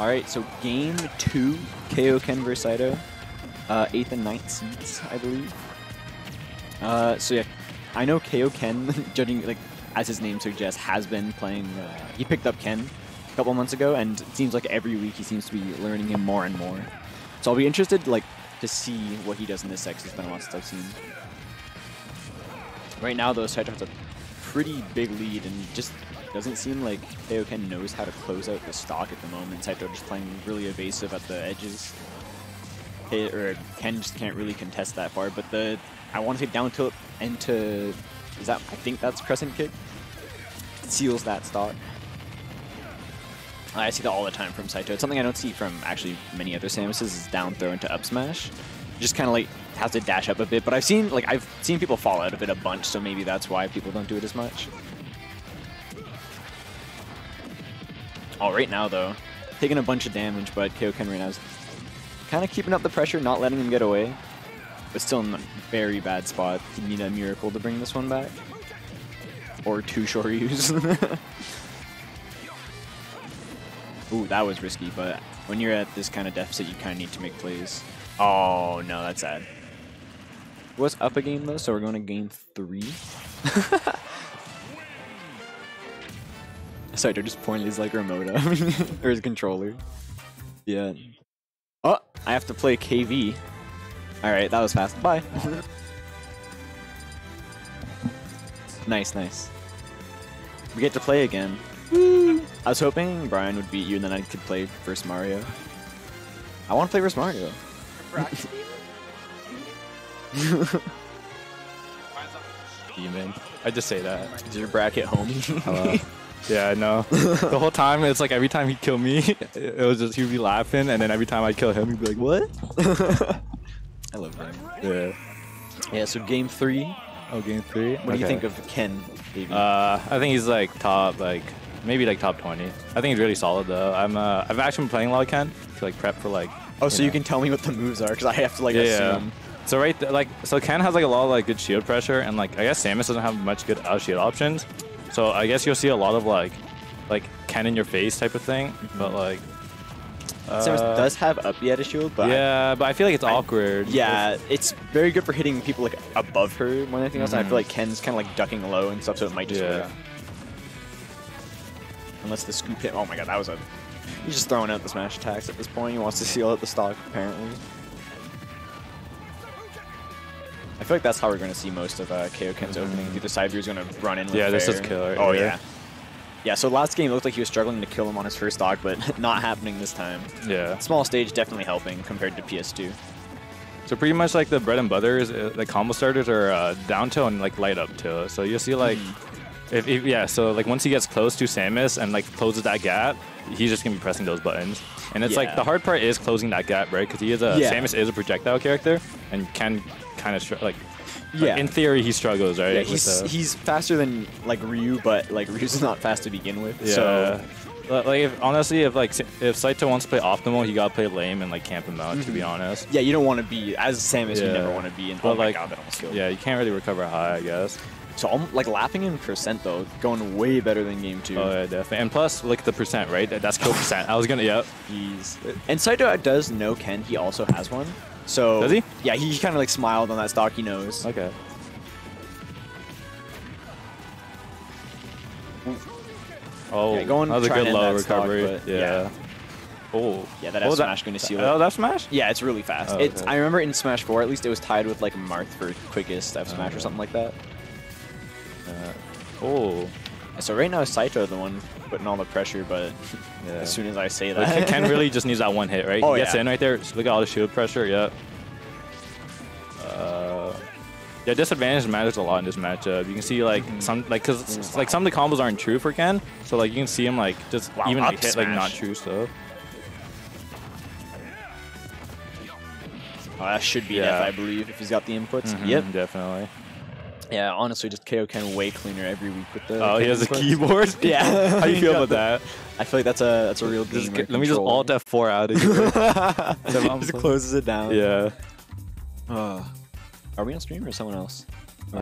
All right, so game two, Kaioken versus Saito. Uh, eighth and ninth seeds, I believe. Uh, so yeah, I know KO Ken, judging like as his name suggests, has been playing. Uh, he picked up Ken a couple months ago, and it seems like every week he seems to be learning him more and more. So I'll be interested, like, to see what he does in this section. It's been a while since I've seen. Right now, though, has a pretty big lead, and just doesn't seem like Kaioken knows how to close out the stock at the moment. Saito just playing really evasive at the edges. It, or Ken just can't really contest that far, but the I want to say down tilt into is that I think that's crescent kick seals that stock. I see that all the time from Saito. It's something I don't see from actually many other Samuses is down throw into up smash. Just kind of like has to dash up a bit, but I've seen like I've seen people fall out of it a bunch, so maybe that's why people don't do it as much. All right now though, taking a bunch of damage, but Kaioken right now is kind of keeping up the pressure, not letting him get away, but still in a very bad spot. You need a miracle to bring this one back, or two Shoryus. Ooh, that was risky, but when you're at this kind of deficit, you kind of need to make plays. Oh, no, that's sad. Was up a game, though, so we're going to game three. Saito just pointed his like remote up, or his controller. Yeah. Oh, I have to play KV. Alright, that was fast. Bye. nice, nice. We get to play again. I was hoping Brian would beat you and then I could play first Mario. I want to play first Mario. Demon. I just say that. Is your bracket home? Yeah, I know. the whole time, it's like every time he'd kill me, it was just he'd be laughing, and then every time I'd kill him, he'd be like, "What?" I love Brian. Yeah. Yeah, so game three. Oh, game three. What do you think of Ken, baby? Uh, I think he's like top, like maybe like top twenty. I think he's really solid though. I'm uh, I've actually been playing a lot of Ken to like prep for like. oh, so you can tell me what the moves are, because I have to like Yeah, yeah. assume. So right, like, so Ken has like a lot of like good shield pressure, and like I guess Samus doesn't have much good out shield options. So I guess you'll see a lot of like, like Ken in your face type of thing. But like, Samus uh, does have up yet a shield, but I- yeah, but I feel like it's I- awkward. yeah, it's very good for hitting people like above her more than anything else. and I feel Mhm. like Ken's kind of like ducking low and stuff, so it might just Yeah. work. Unless the scoop hit. Oh my god, that was a. He's just throwing out the smash attacks at this point. He wants to seal out the stock, apparently. I feel like that's how we're going to see most of uh, Kaioken's opening. Either side is going to run in with Yeah, this is killer, Oh, yeah. yeah. Yeah, so last game it looked like he was struggling to kill him on his first stock, but not happening this time. Yeah. Small stage definitely helping compared to PS2. So pretty much like the bread and butter is uh, the combo starters are uh, down tilt and like light up tilt. So you'll see like, Mm-hmm. if, if yeah, so like once he gets close to Samus and like closes that gap, he's just gonna be pressing those buttons. And it's like the hard part is closing that gap, right? Because he is a Yeah. Samus is a projectile character and can kind of like, like, Yeah. in theory he struggles, right? Yeah, he's the- he's faster than like Ryu, but like Ryu's not fast to begin with. yeah. So like if, honestly, if like if Saito wants to play optimal, he gotta play lame and like camp him out. To be mm-hmm. honest. yeah, you don't want to be as Samus. You never want to be in. But oh like, god, that almost killed. yeah, you can't really recover high, I guess. So I'm like laughing in percent though, going way better than game two. Oh yeah, definitely. And plus, like the percent, right? That- That's kill percent. I was gonna, yep. He's and Saito does know Ken. He also has one. So Does he? Yeah, he kind of like smiled on that stocky nose. Okay. Oh, Yeah, go and that was a good low that stock, recovery. yeah. yeah. Oh. Yeah, that Oh, F smash gonna seal it. Oh, it. that smash? Yeah, it's really fast. Oh, It's okay. I remember in Smash 4 at least it was tied with like Marth for quickest F smash or Okay. something like that. Uh, oh. So right now Saito the one putting all the pressure, but Yeah. as soon as I say Like, that, Ken really just needs that one hit, right? Oh, he gets yeah. in right there. Look at all the shield pressure. Yep. Uh, yeah, disadvantage matters a lot in this matchup. You can see like Mm-hmm. some like because like some of the combos aren't true for Ken, so like you can see him like just Wow, even like hit like not true stuff. Oh, that should be Yeah. F, I believe, if he's got the inputs. Mhm, Yep. definitely. Yeah, honestly, just KO Ken way cleaner every week with the. Oh, he has a keyboard. Yeah. How do you feel about that? I feel like that's a that's a real Just get- let me just alt F4 out of here. just closes it down. yeah. Uh, are we on stream or someone else?